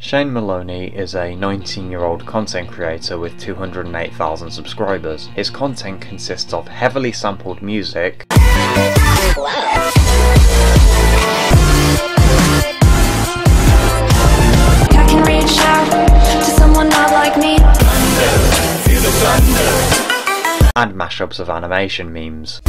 Shane Maloney is a 19 year old content creator with 208,000 subscribers. His content consists of heavily sampled music, I can reach out to someone not like me. and mashups of animation memes.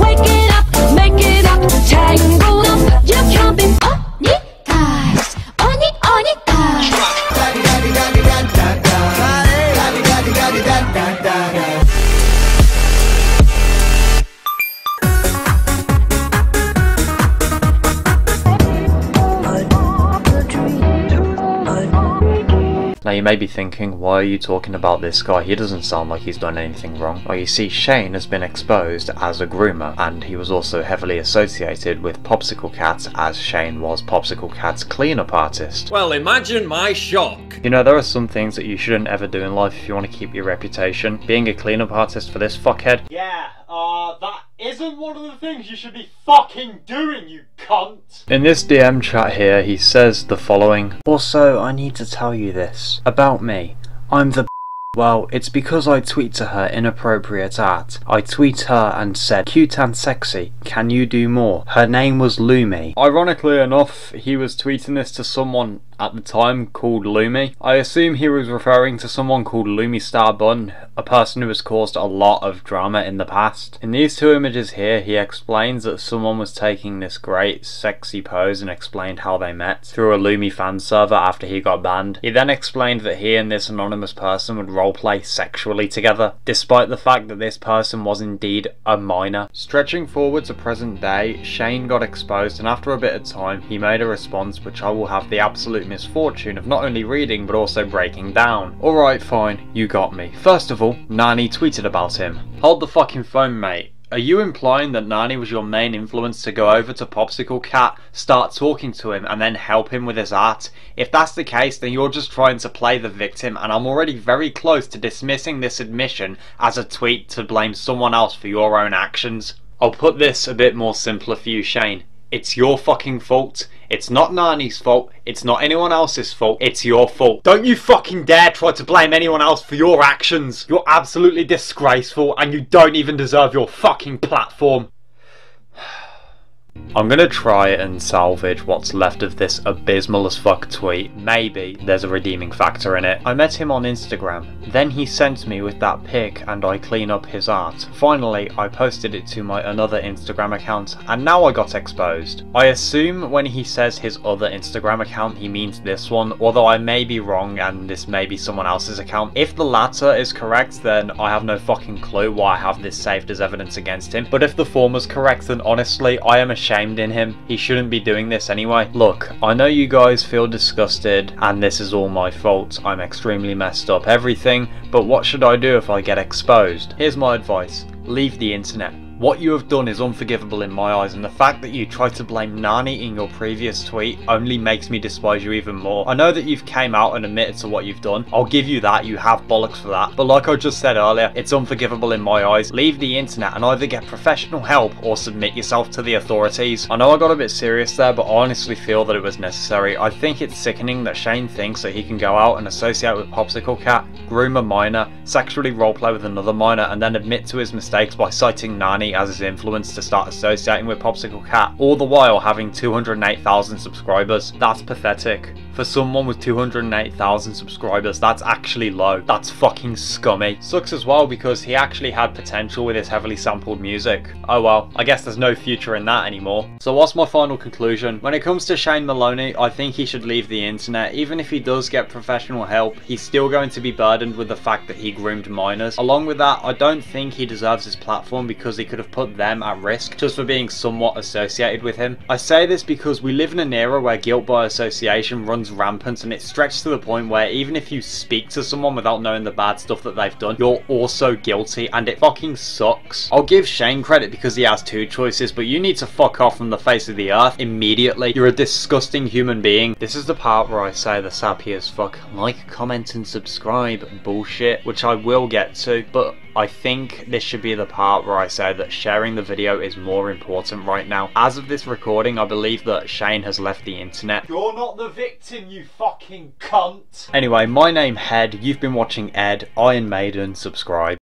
Now you may be thinking, why are you talking about this guy? He doesn't sound like he's done anything wrong. Well you see, Shane has been exposed as a groomer, and he was also heavily associated with Popsicle Cat as Shane was Popsicle Cat's cleanup artist. Well, imagine my shock. You know, there are some things that you shouldn't ever do in life if you want to keep your reputation. Being a cleanup artist for this fuckhead, Yeah, uh, that isn't one of the things you should be fucking doing, you cunt! In this DM chat here, he says the following Also, I need to tell you this about me. I'm the well, it's because I tweet to her inappropriate art. I tweet her and said, cute and sexy, can you do more? Her name was Lumi. Ironically enough, he was tweeting this to someone at the time called Lumi. I assume he was referring to someone called Lumi Star Bun, a person who has caused a lot of drama in the past. In these two images here, he explains that someone was taking this great sexy pose and explained how they met through a Lumi fan server after he got banned. He then explained that he and this anonymous person would roleplay sexually together, despite the fact that this person was indeed a minor. Stretching forward to present day, Shane got exposed and after a bit of time, he made a response which I will have the absolute misfortune of not only reading but also breaking down. Alright, fine, you got me. First of all, Nani tweeted about him. Hold the fucking phone, mate. Are you implying that Nani was your main influence to go over to Popsicle Cat, start talking to him, and then help him with his art? If that's the case, then you're just trying to play the victim, and I'm already very close to dismissing this admission as a tweet to blame someone else for your own actions. I'll put this a bit more simpler for you, Shane. It's your fucking fault. It's not Nani's fault. It's not anyone else's fault. It's your fault. Don't you fucking dare try to blame anyone else for your actions. You're absolutely disgraceful and you don't even deserve your fucking platform. I'm gonna try and salvage what's left of this abysmal as fuck tweet. Maybe there's a redeeming factor in it. I met him on Instagram. Then he sent me with that pic and I clean up his art. Finally, I posted it to my another Instagram account and now I got exposed. I assume when he says his other Instagram account he means this one, although I may be wrong and this may be someone else's account. If the latter is correct then I have no fucking clue why I have this saved as evidence against him. But if the former's correct then honestly I am ashamed in him. He shouldn't be doing this anyway. Look, I know you guys feel disgusted and this is all my fault. I'm extremely messed up everything, but what should I do if I get exposed? Here's my advice. Leave the internet. What you have done is unforgivable in my eyes, and the fact that you tried to blame Nani in your previous tweet only makes me despise you even more. I know that you've came out and admitted to what you've done. I'll give you that, you have bollocks for that. But like I just said earlier, it's unforgivable in my eyes. Leave the internet and either get professional help or submit yourself to the authorities. I know I got a bit serious there, but I honestly feel that it was necessary. I think it's sickening that Shane thinks that he can go out and associate with Popsicle Cat, groom a minor, sexually roleplay with another minor, and then admit to his mistakes by citing Nani as his influence to start associating with Popsicle Cat, all the while having 208,000 subscribers. That's pathetic. For someone with 208,000 subscribers, that's actually low. That's fucking scummy. Sucks as well because he actually had potential with his heavily sampled music. Oh well, I guess there's no future in that anymore. So what's my final conclusion? When it comes to Shane Maloney, I think he should leave the internet. Even if he does get professional help, he's still going to be burdened with the fact that he groomed minors. Along with that, I don't think he deserves his platform because he could have put them at risk just for being somewhat associated with him. I say this because we live in an era where guilt by association runs rampant and it's stretched to the point where even if you speak to someone without knowing the bad stuff that they've done, you're also guilty and it fucking sucks. I'll give Shane credit because he has two choices, but you need to fuck off from the face of the earth immediately. You're a disgusting human being. This is the part where I say the sappy as fuck. Like, comment and subscribe bullshit, which I will get to, but I think this should be the part where I say that sharing the video is more important right now. As of this recording, I believe that Shane has left the internet. You're not the victim, you fucking cunt. Anyway, my name Head, you've been watching Ed, Iron Maiden, subscribe.